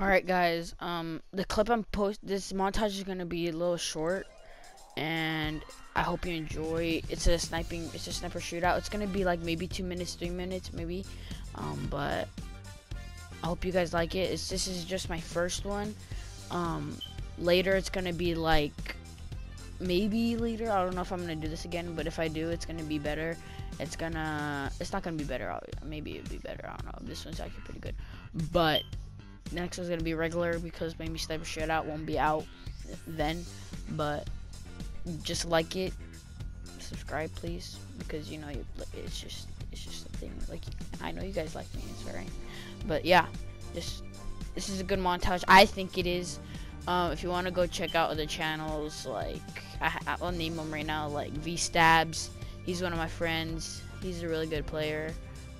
Alright guys, um, the clip I'm post this montage is gonna be a little short, and I hope you enjoy. It's a sniping, it's a sniper shootout. It's gonna be like maybe two minutes, three minutes, maybe, um, but I hope you guys like it. It's this is just my first one. Um, later it's gonna be like maybe later. I don't know if I'm gonna do this again, but if I do, it's gonna be better. It's gonna, it's not gonna be better. Maybe it'll be better. I don't know. This one's actually pretty good, but next one's gonna be regular because maybe Sniper Shootout won't be out then. But just like it, subscribe please because you know it's just it's just a thing. Like I know you guys like me, it's alright. But yeah, just this is a good montage. I think it is. Um, if you want to go check out other channels, like I, will name them right now, like V Stabs. He's one of my friends. He's a really good player.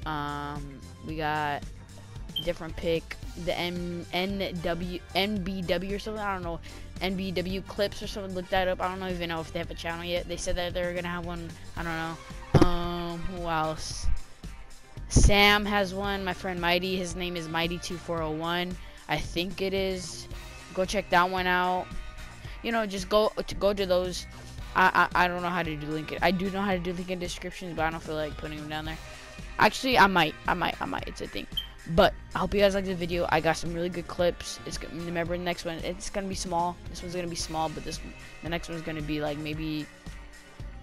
Um, we got different pick the NBW or something. I don't know NBW clips or something. Look that up. I don't even know if they have a channel yet. They said that they're gonna have one. I don't know. Um, who else? Sam has one. My friend Mighty. His name is Mighty2401. I think it is. Go check that one out. You know, just go to go to those. I, I I don't know how to do link it. I do know how to do link in descriptions, but I don't feel like putting them down there. Actually, I might. I might. I might. It's a thing. But I hope you guys like the video. I got some really good clips. It's remember the next one. It's gonna be small. This one's gonna be small, but this the next one's gonna be like maybe,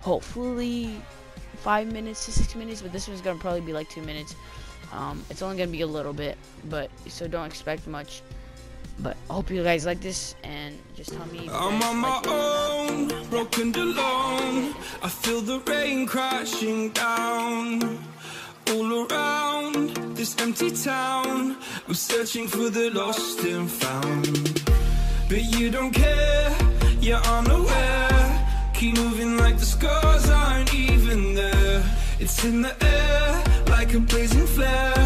hopefully, five minutes to six minutes. But this one's gonna probably be like two minutes. Um, it's only gonna be a little bit, but so don't expect much. But I hope you guys like this and just tell me. I'm on my own, broken alone. I feel the rain crashing down all around this empty town. I'm searching for the lost and found. But you don't care, you're unaware. Keep moving like the scars aren't even there. It's in the air like a blazing flare.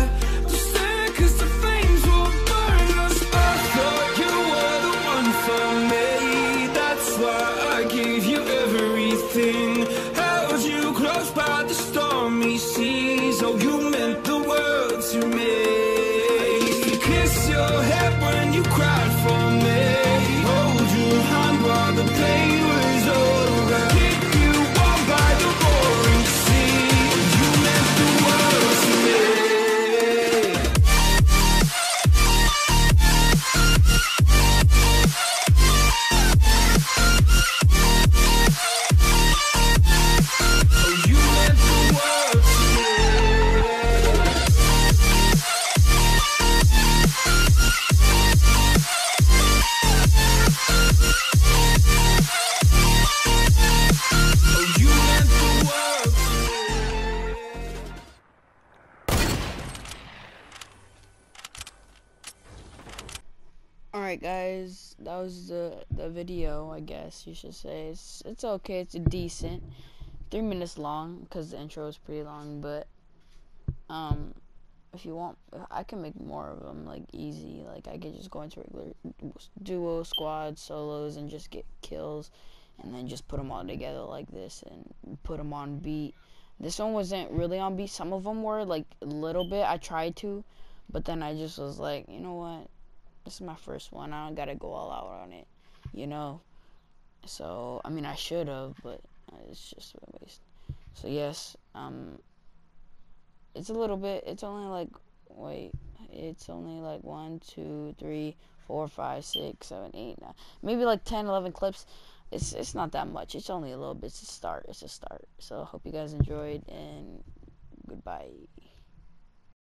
Alright guys, that was the the video, I guess you should say. It's, it's okay, it's decent. Three minutes long, because the intro is pretty long, but, um, if you want, I can make more of them, like, easy. Like, I could just go into regular duo, squad, solos, and just get kills, and then just put them all together like this, and put them on beat. This one wasn't really on beat. Some of them were, like, a little bit. I tried to, but then I just was like, you know what? This is my first one. I don't gotta go all out on it, you know. So I mean, I should have, but it's just a waste. So yes, um, it's a little bit. It's only like wait, it's only like one, two, three, four, five, six, seven, eight, nine, maybe like 10, 11 clips. It's it's not that much. It's only a little bit. It's a start. It's a start. So hope you guys enjoyed and goodbye.